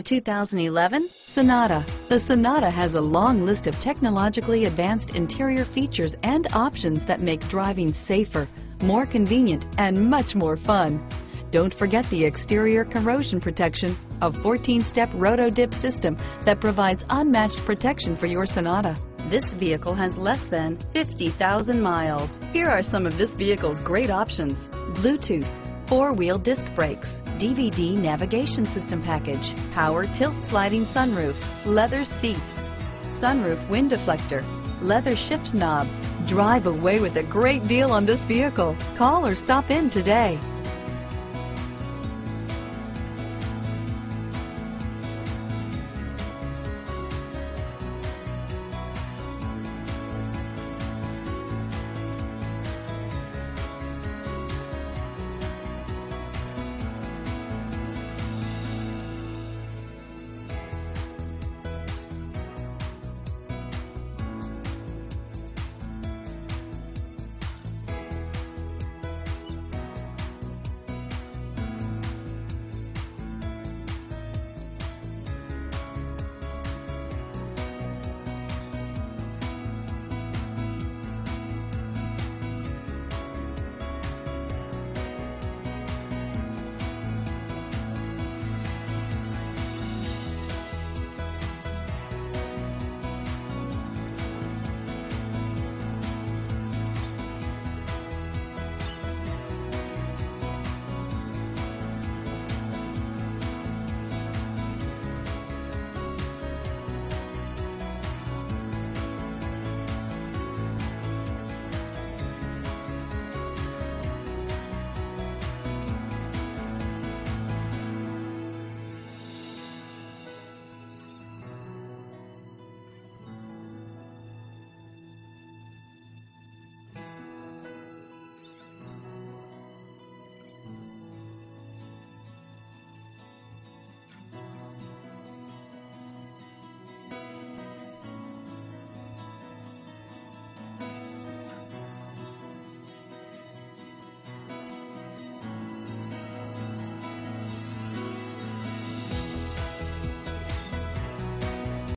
The 2011 Sonata. The Sonata has a long list of technologically advanced interior features and options that make driving safer, more convenient, and much more fun. Don't forget the exterior corrosion protection, a 14-step roto-dip system that provides unmatched protection for your Sonata. This vehicle has less than 50,000 miles. Here are some of this vehicle's great options. Bluetooth, four-wheel disc brakes, DVD navigation system package, power tilt sliding sunroof, leather seats, sunroof wind deflector, leather shift knob. Drive away with a great deal on this vehicle. Call or stop in today.